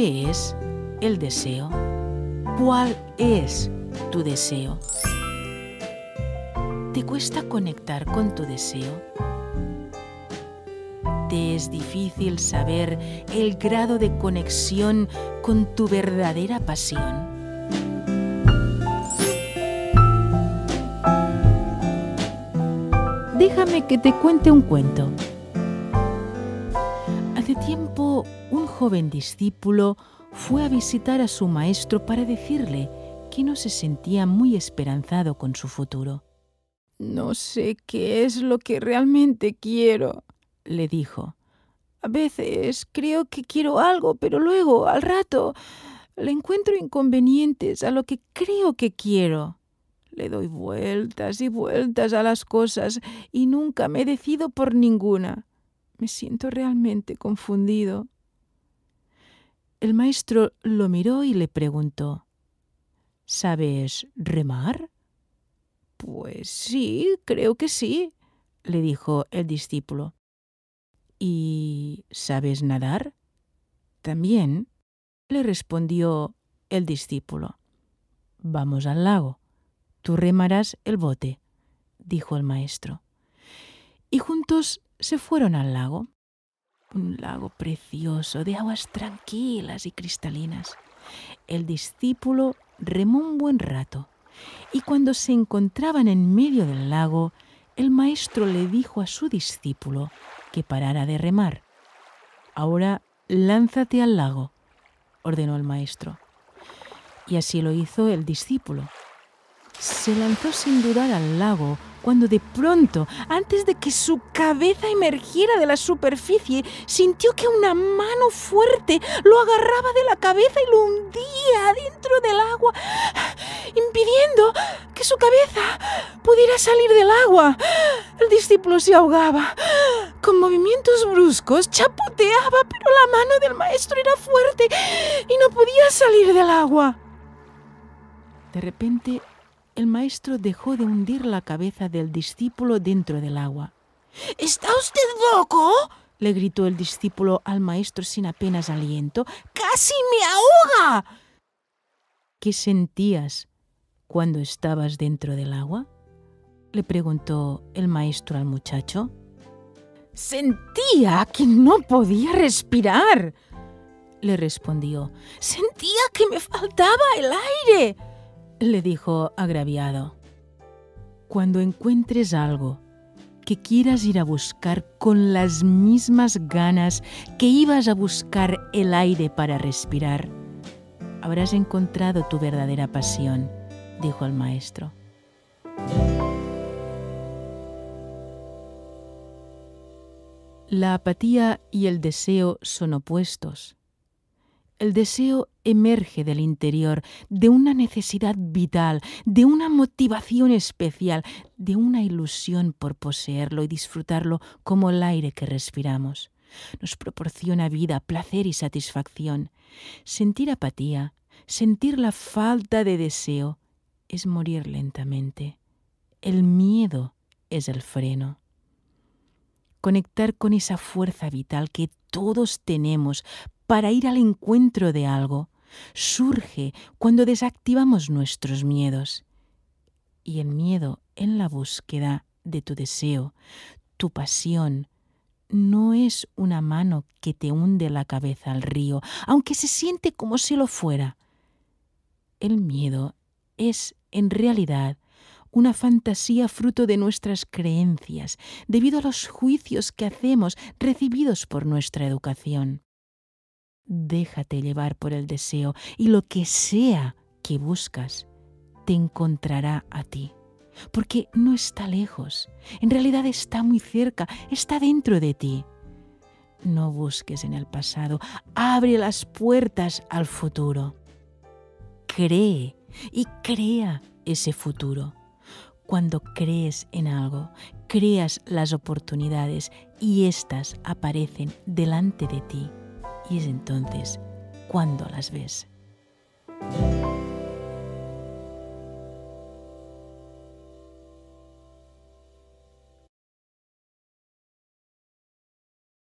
¿Qué es el deseo? ¿Cuál es tu deseo? ¿Te cuesta conectar con tu deseo? ¿Te es difícil saber el grado de conexión con tu verdadera pasión? Déjame que te cuente un cuento. Hace tiempo un joven discípulo fue a visitar a su maestro para decirle que no se sentía muy esperanzado con su futuro. No sé qué es lo que realmente quiero, le dijo. A veces creo que quiero algo, pero luego, al rato, le encuentro inconvenientes a lo que creo que quiero. Le doy vueltas y vueltas a las cosas y nunca me decido por ninguna. Me siento realmente confundido. El maestro lo miró y le preguntó ¿Sabes remar? Pues sí, creo que sí, le dijo el discípulo. ¿Y sabes nadar? También, le respondió el discípulo. Vamos al lago. Tú remarás el bote, dijo el maestro. Y juntos se fueron al lago. Un lago precioso, de aguas tranquilas y cristalinas. El discípulo remó un buen rato, y cuando se encontraban en medio del lago, el maestro le dijo a su discípulo que parara de remar. Ahora lánzate al lago, ordenó el maestro. Y así lo hizo el discípulo se lanzó sin dudar al lago cuando de pronto, antes de que su cabeza emergiera de la superficie, sintió que una mano fuerte lo agarraba de la cabeza y lo hundía dentro del agua, impidiendo que su cabeza pudiera salir del agua. El discípulo se ahogaba. Con movimientos bruscos chapoteaba, pero la mano del maestro era fuerte y no podía salir del agua. De repente el maestro dejó de hundir la cabeza del discípulo dentro del agua. ¿Está usted loco? le gritó el discípulo al maestro sin apenas aliento. ¡Casi me ahoga! ¿Qué sentías cuando estabas dentro del agua? le preguntó el maestro al muchacho. Sentía que no podía respirar, le respondió. Sentía que me faltaba el aire le dijo agraviado. Cuando encuentres algo que quieras ir a buscar con las mismas ganas que ibas a buscar el aire para respirar, habrás encontrado tu verdadera pasión, dijo el maestro. La apatía y el deseo son opuestos. El deseo emerge del interior, de una necesidad vital, de una motivación especial, de una ilusión por poseerlo y disfrutarlo como el aire que respiramos. Nos proporciona vida, placer y satisfacción. Sentir apatía, sentir la falta de deseo, es morir lentamente. El miedo es el freno conectar con esa fuerza vital que todos tenemos para ir al encuentro de algo surge cuando desactivamos nuestros miedos. Y el miedo en la búsqueda de tu deseo, tu pasión, no es una mano que te hunde la cabeza al río, aunque se siente como si lo fuera. El miedo es, en realidad, una fantasía fruto de nuestras creencias, debido a los juicios que hacemos recibidos por nuestra educación. Déjate llevar por el deseo y lo que sea que buscas te encontrará a ti. Porque no está lejos, en realidad está muy cerca, está dentro de ti. No busques en el pasado, abre las puertas al futuro. Cree y crea ese futuro. Cuando crees en algo, creas las oportunidades y éstas aparecen delante de ti y es entonces cuando las ves.